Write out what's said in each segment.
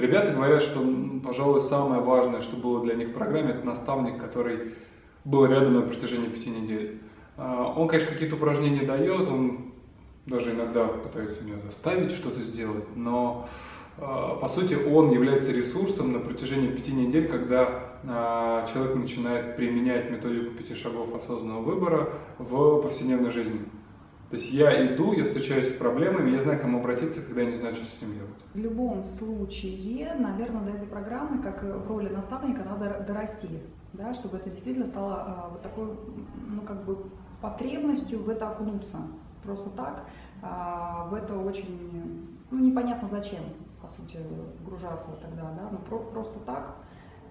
Ребята говорят, что, пожалуй, самое важное, что было для них в программе, это наставник, который был рядом на протяжении пяти недель. А, он, конечно, какие-то упражнения дает, он даже иногда пытается меня заставить что-то сделать, но а, по сути он является ресурсом на протяжении пяти недель, когда а, человек начинает применять методику пяти шагов осознанного выбора в повседневной жизни. То есть я иду, я встречаюсь с проблемами, я знаю, к кому обратиться, когда я не знаю, что с этим делать. В любом случае, наверное, до этой программы, как в роли наставника, надо дорасти, да, чтобы это действительно стало а, вот такой, ну, как бы потребностью в это окунуться. Просто так, а, в это очень, ну, непонятно зачем, по сути, вгружаться тогда, да, но про, просто так,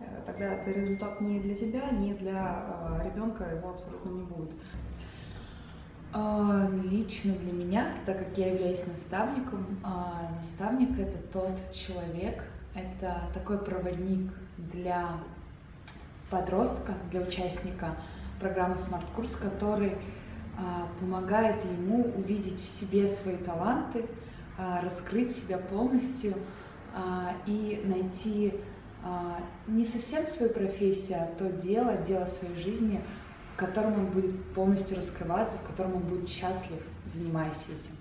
э, тогда это результат не для тебя, не для а, ребенка, его абсолютно не будет. А, лично для меня, так как я являюсь наставником, а, наставник это тот человек, это такой проводник для подростка, для участника программы Smart Курс, который а, помогает ему увидеть в себе свои таланты, раскрыть себя полностью и найти не совсем свою профессию, а то дело, дело своей жизни – котором он будет полностью раскрываться, в котором он будет счастлив, занимаясь этим.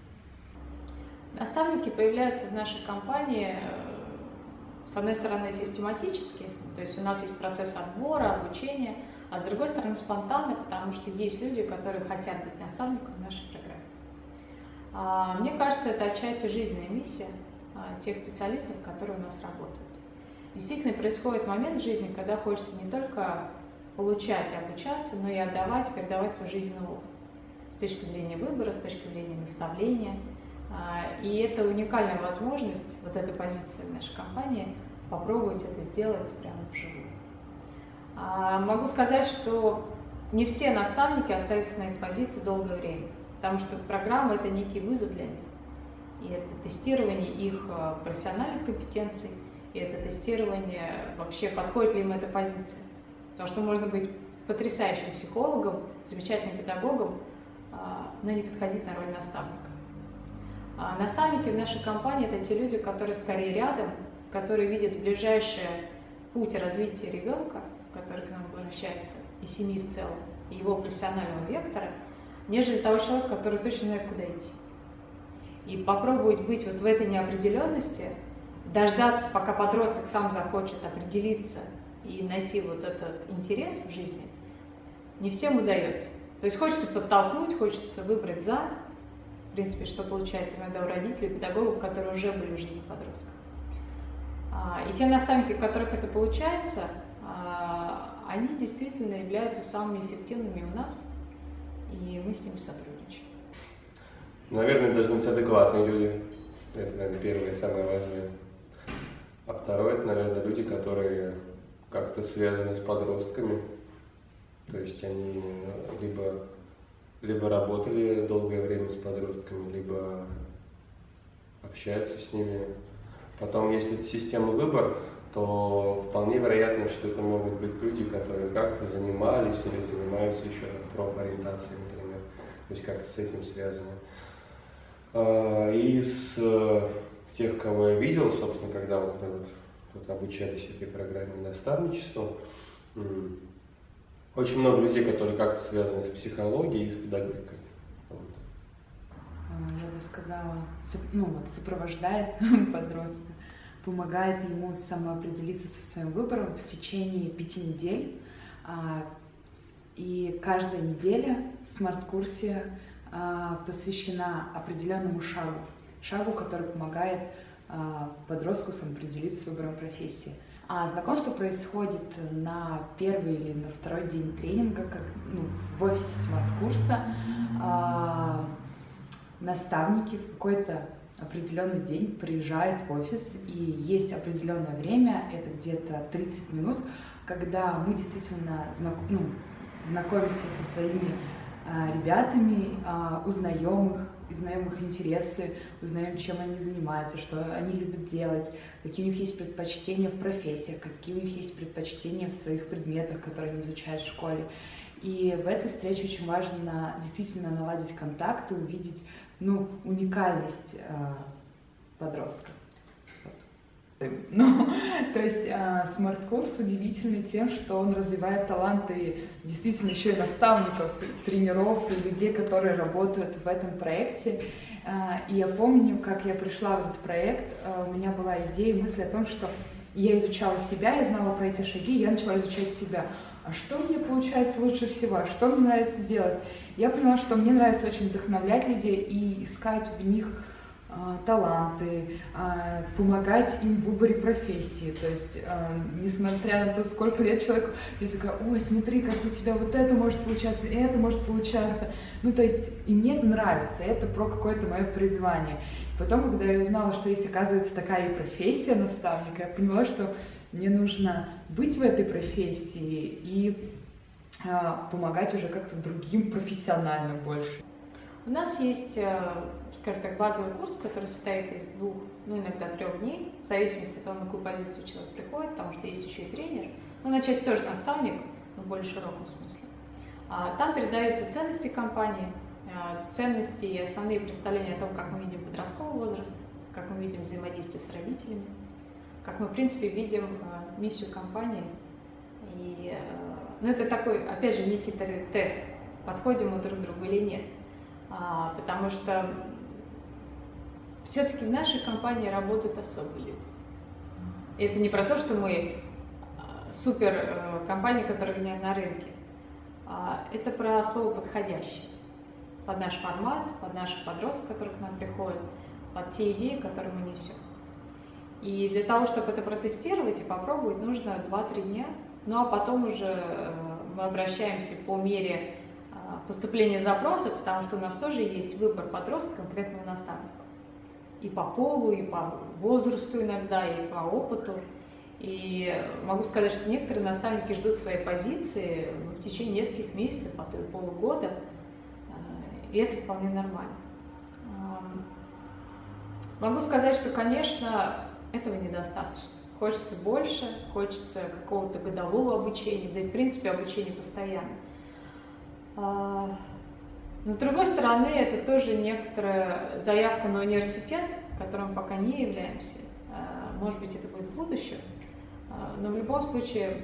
Наставники появляются в нашей компании, э, с одной стороны, систематически, то есть у нас есть процесс отбора, обучения, а с другой стороны, спонтанно, потому что есть люди, которые хотят быть наставником в нашей программе. А, мне кажется, это отчасти жизненная миссия а, тех специалистов, которые у нас работают. Действительно, происходит момент в жизни, когда хочется не только получать, обучаться, но и отдавать, передавать свой жизненный опыт с точки зрения выбора, с точки зрения наставления. А, и это уникальная возможность, вот эта позиция в нашей компании, попробовать это сделать прямо вживую. А, могу сказать, что не все наставники остаются на этой позиции долгое время, потому что программа – это некий вызов для них. И это тестирование их а, профессиональных компетенций, и это тестирование вообще, подходит ли им эта позиция. Потому что можно быть потрясающим психологом, замечательным педагогом, а, но не подходить на роль наставника. А наставники в нашей компании – это те люди, которые скорее рядом, которые видят ближайший путь развития ребенка, который к нам обращается, и семьи в целом, и его профессионального вектора, нежели того человека, который точно знает, куда идти. И попробовать быть вот в этой неопределенности, дождаться, пока подросток сам захочет определиться и найти вот этот интерес в жизни не всем удается. То есть хочется подтолкнуть, хочется выбрать за, в принципе, что получается иногда у родителей, педагогов, которые уже были в жизни подростка. А, и те наставники, у которых это получается, а, они действительно являются самыми эффективными у нас, и мы с ними сотрудничаем. Наверное, должны быть адекватные люди. Это, наверное, первое и самое важное. А второе, это, наверное, люди, которые как-то связаны с подростками. То есть они либо, либо работали долгое время с подростками, либо общаются с ними. Потом, если это система выбор, то вполне вероятно, что это могут быть люди, которые как-то занимались или занимаются еще профориентацией, например. То есть как-то с этим связано. А, из э, тех, кого я видел, собственно, когда вот мы вот обучались этой программе наставничества. Очень много людей, которые как-то связаны с психологией и с педагогикой. Вот. А, я бы сказала, ну вот сопровождает подростка, помогает ему самоопределиться со своим выбором в течение пяти недель. А, и каждая неделя в смарт-курсе а, посвящена определенному шагу, шагу, который помогает подростку самоопределиться с выбором профессии. А знакомство происходит на первый или на второй день тренинга, как ну, в офисе смарт-курса. А, наставники в какой-то определенный день приезжают в офис, и есть определенное время, это где-то 30 минут, когда мы действительно знак, ну, знакомимся со своими а, ребятами, а, узнаем их, узнаем их интересы, узнаем, чем они занимаются, что они любят делать, какие у них есть предпочтения в профессиях, какие у них есть предпочтения в своих предметах, которые они изучают в школе. И в этой встрече очень важно действительно наладить контакты, увидеть ну, уникальность э, подростка. Ну, то есть а, смарт-курс удивительный тем, что он развивает таланты действительно еще и наставников, и тренеров, и людей, которые работают в этом проекте. А, и я помню, как я пришла в этот проект, а, у меня была идея, мысль о том, что я изучала себя, я знала про эти шаги, я начала изучать себя. А что мне получается лучше всего? Что мне нравится делать? Я поняла, что мне нравится очень вдохновлять людей и искать в них а, таланты, а, помогать им в выборе профессии. То есть, а, несмотря на то, сколько лет человеку, я такая, ой, смотри, как у тебя вот это может получаться, и это может получаться. Ну, то есть, и мне это нравится, это про какое-то мое призвание. Потом, когда я узнала, что есть, оказывается, такая и профессия наставника, я поняла, что мне нужно быть в этой профессии и помогать уже как-то другим профессионально больше. У нас есть, э, скажем так, базовый курс, который состоит из двух, ну иногда трех дней, в зависимости от того, на какую позицию человек приходит, потому что есть еще и тренер. Ну, на часть тоже наставник, но в более широком смысле. А, там передаются ценности компании, э, ценности и основные представления о том, как мы видим подростковый возраст, как мы видим взаимодействие с родителями, как мы, в принципе, видим э, миссию компании. И, ну, это такой, опять же, некий тест, подходим мы друг к другу или нет. А, потому что все-таки в нашей компании работают особые люди. И это не про то, что мы а, супер э, компания, которая нет на рынке. А, это про слово подходящий под наш формат, под наших подростков, которые к нам приходят, под те идеи, которые мы несем. И для того, чтобы это протестировать и попробовать, нужно 2-3 дня. Ну а потом уже э, мы обращаемся по мере поступления запроса, потому что у нас тоже есть выбор подростка конкретного наставника. И по полу, и по возрасту иногда, и по опыту. И могу сказать, что некоторые наставники ждут своей позиции в течение нескольких месяцев, а то и полугода. Э, и это вполне нормально. Эм, могу сказать, что, конечно, этого недостаточно. Хочется больше, хочется какого-то годового обучения, да и в принципе обучение постоянно. А, но с другой стороны, это тоже некоторая заявка на университет, которым пока не являемся. А, может быть, это будет в будущем. А, но в любом случае,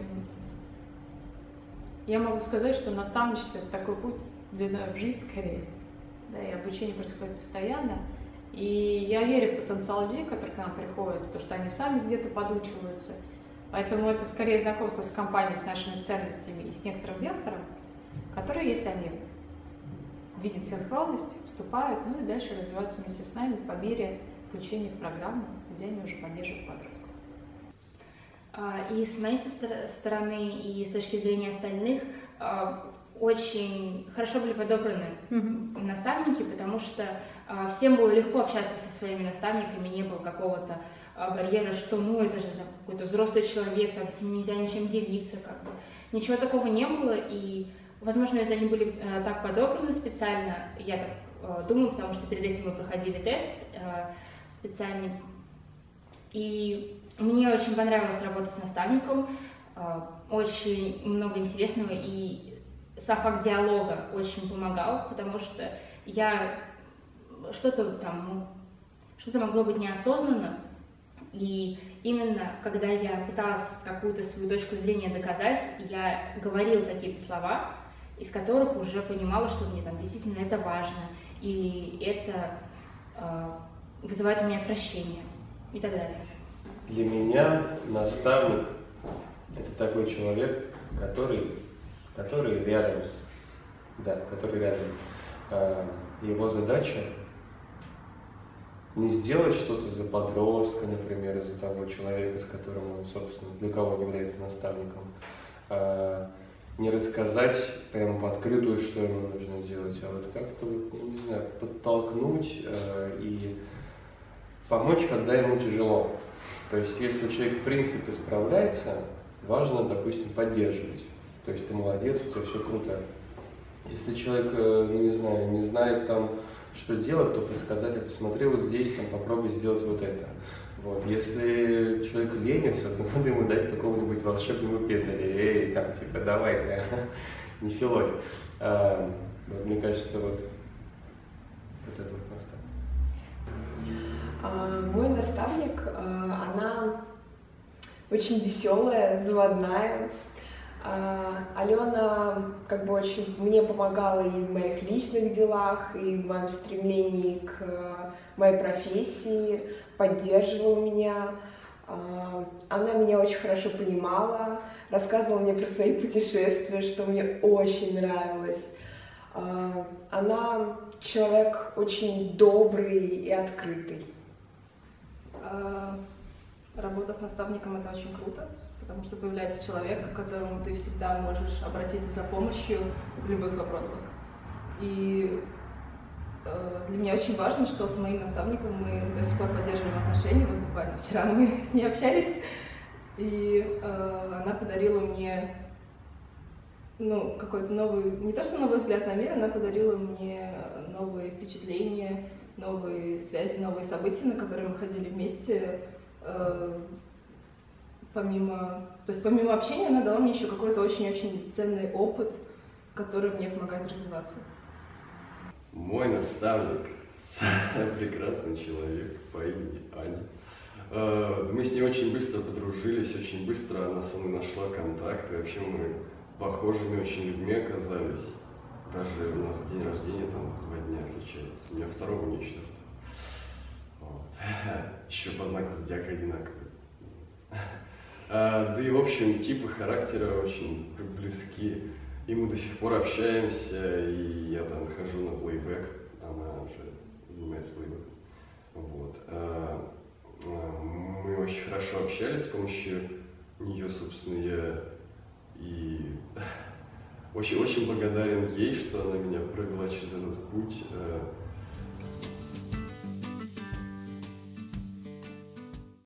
я могу сказать, что наставничество – это такой путь длиной в жизнь скорее. Да, и обучение происходит постоянно. И я верю в потенциал людей, которые к нам приходят, потому что они сами где-то подучиваются. Поэтому это скорее знакомство с компанией, с нашими ценностями и с некоторым вектором, которые, если они видят синхронность, вступают, ну и дальше развиваются вместе с нами по мере включения в программу, где они уже поддерживают подростков. А, и с моей стороны, и с точки зрения остальных, а, очень хорошо были подобраны mm-hmm. наставники, потому что а, всем было легко общаться со своими наставниками, не было какого-то барьера, что ну это же какой-то взрослый человек, там с ним нельзя ничем делиться, как бы. Ничего такого не было, и Возможно, это они были э, так подобраны специально, я так э, думаю, потому что перед этим мы проходили тест э, специальный. И мне очень понравилась работа с наставником, очень много интересного, и сам факт диалога очень помогал, потому что я что-то там, что-то могло быть неосознанно, и именно когда я пыталась какую-то свою точку зрения доказать, я говорила какие-то слова, из которых уже понимала, что мне там действительно это важно, и это э, вызывает у меня отвращение и так далее. Для меня наставник – это такой человек, который, который рядом, да, который рядом. А, его задача не сделать что-то за подростка, например, за того человека, с которым он, собственно, для кого он является наставником, а, не рассказать прямо в открытую, что ему нужно делать, а вот как-то, ну, не знаю, подтолкнуть э, и помочь, когда ему тяжело. То есть, если человек в принципе справляется, важно, допустим, поддерживать. То есть, ты молодец, у тебя все круто. Если человек, э, ну не знаю, не знает там, что делать, то подсказать, а посмотри вот здесь, там, попробуй сделать вот это. Вот. Если человек ленится, то надо ему дать какого-нибудь волшебного пендаля. Эй, там, типа, давай, не филой. А, вот, мне кажется, вот, вот это вот наставник. А, мой наставник, а, она очень веселая, заводная. А, Алена как бы очень мне помогала и в моих личных делах, и в моем стремлении к моей профессии, поддерживала меня. А, она меня очень хорошо понимала, рассказывала мне про свои путешествия, что мне очень нравилось. А, она человек очень добрый и открытый. Работа с наставником это очень круто потому что появляется человек, к которому ты всегда можешь обратиться за помощью в любых вопросах. И для меня очень важно, что с моим наставником мы до сих пор поддерживаем отношения. Вот буквально вчера мы с ней общались, и э, она подарила мне ну, какой-то новый, не то что новый взгляд на мир, она подарила мне новые впечатления, новые связи, новые события, на которые мы ходили вместе. Э, помимо, то есть помимо общения она дала мне еще какой-то очень-очень ценный опыт, который мне помогает развиваться. Мой наставник, прекрасный человек по имени Аня. Э, мы с ней очень быстро подружились, очень быстро она со мной нашла контакты. Вообще мы похожими очень людьми оказались. Даже у нас день рождения там два дня отличается. У меня второго, у нее четвертого. Вот. Еще по знаку зодиака одинаковый. А, да и, в общем, типы характера очень близки. И мы до сих пор общаемся, и я там хожу на плейбэк, она же занимается плейбэком. Вот. А, а, мы очень хорошо общались с помощью нее, собственно, я и очень, очень благодарен ей, что она меня провела через этот путь.